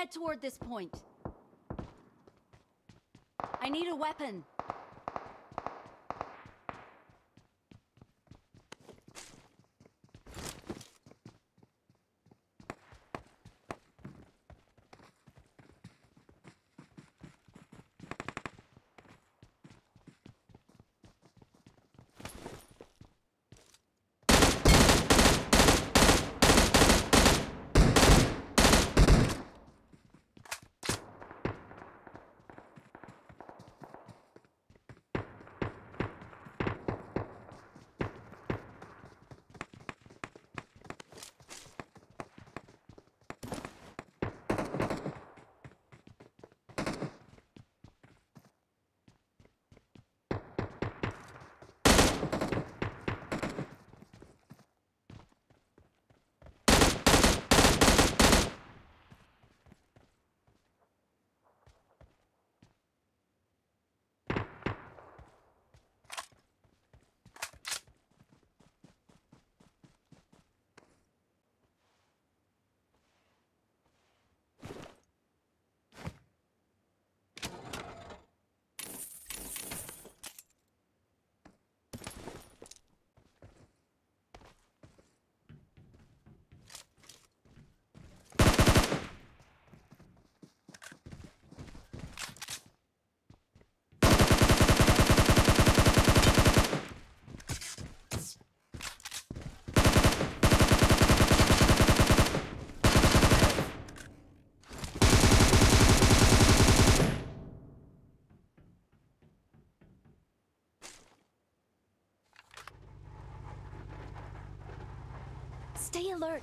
Head toward this point. I need a weapon. Stay alert.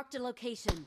Marked a location.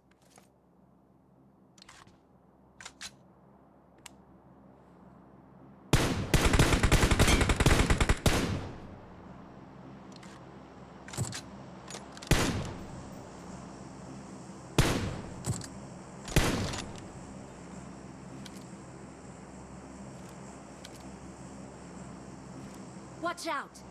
Watch out!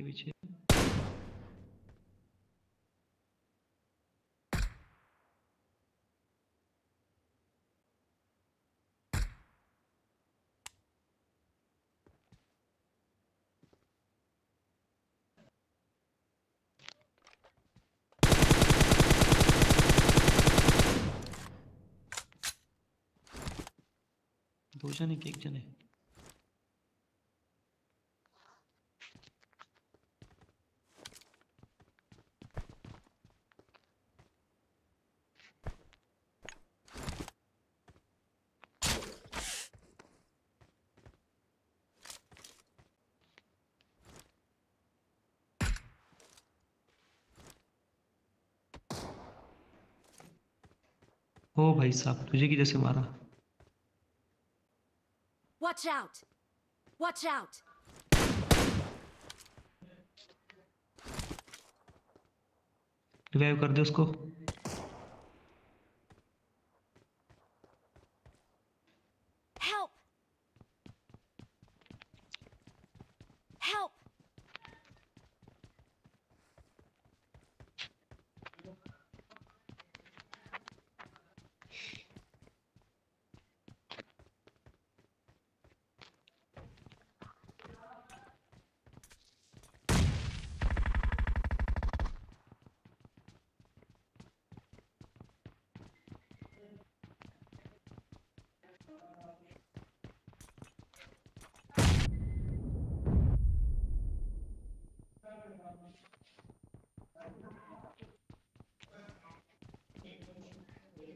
के पीछे। दो जने कि एक जने। ओ भाई साहब तुझे की जैसे मारा Watch out! Watch out! Revive कर दे उसको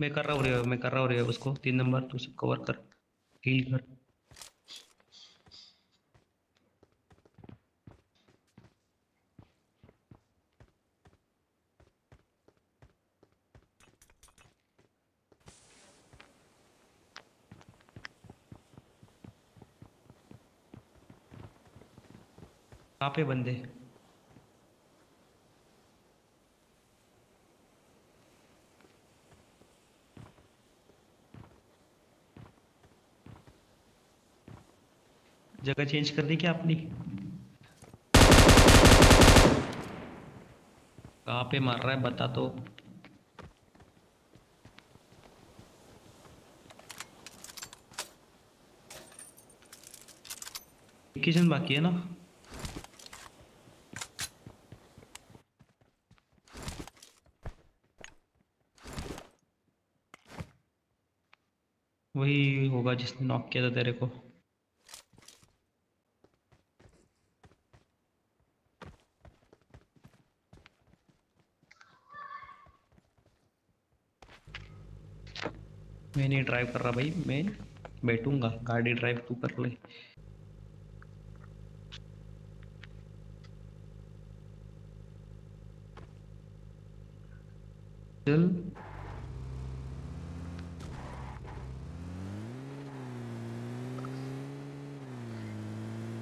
मैं कर रहा हूँ मैं कर रहा हूँ उसको। तीन नंबर, तू सब कवर कर। हील कर। कहाँ पे बंदे? जगह चेंज कर दी क्या अपनी? कहाँ पे मार रहा है, बता तो। किचन बाकी है ना? वही होगा जिसने नॉक किया था तेरे को। मैं नहीं ड्राइव कर रहा भाई, मैं बैठूँगा, गाड़ी ड्राइव तू कर ले। चल।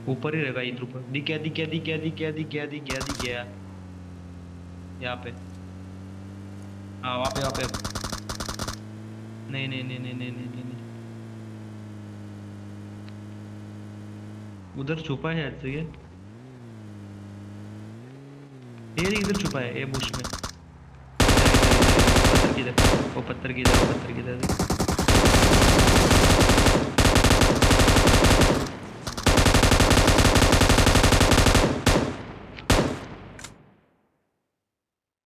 ऊपर ही रहेगा इधर ऊपर। दिख गया दिख गया दिख गया दिख गया दिख गया दिख गया दिख गया। यहाँ पे। हाँ वहाँ पे वहाँ पे। नहीं नहीं नहीं नहीं नहीं नहीं नहीं। उधर छुपा है आज ये। ये इधर छुपा है, ये बुश में। पत्थर की किधर वो पत्थर की किधर पत्थर की किधर